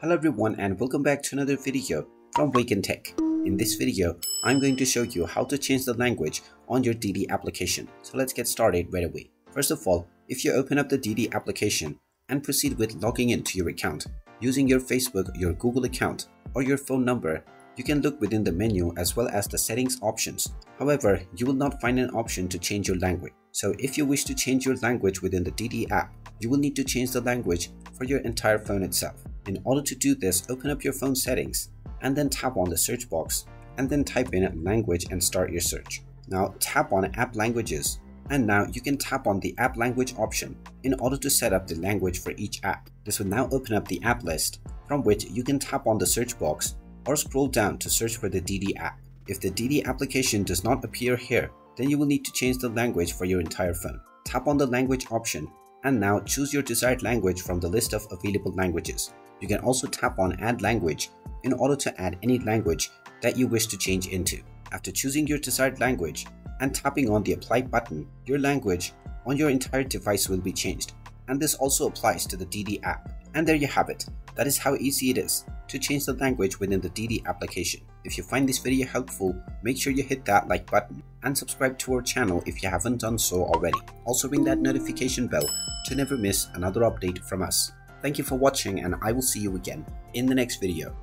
Hello everyone and welcome back to another video from Wake&Tech. In this video, I'm going to show you how to change the language on your DiDi application. So let's get started right away. First of all, if you open up the DiDi application and proceed with logging into your account using your Facebook, your Google account, or your phone number, you can look within the menu as well as the settings options. However, you will not find an option to change your language. So if you wish to change your language within the DiDi app, you will need to change the language for your entire phone itself. In order to do this, open up your phone settings and then tap on the search box and then type in language and start your search. Now tap on app languages and now you can tap on the app language option in order to set up the language for each app. This will now open up the app list from which you can tap on the search box or scroll down to search for the DiDi app. If the DiDi application does not appear here, then you will need to change the language for your entire phone. Tap on the language option and now choose your desired language from the list of available languages. You can also tap on add language in order to add any language that you wish to change into. After choosing your desired language and tapping on the apply button, your language on your entire device will be changed. And this also applies to the DiDi app. And there you have it. That is how easy it is to change the language within the DiDi application. If you find this video helpful, make sure you hit that like button and subscribe to our channel if you haven't done so already. Also ring that notification bell to never miss another update from us. Thank you for watching and I will see you again in the next video.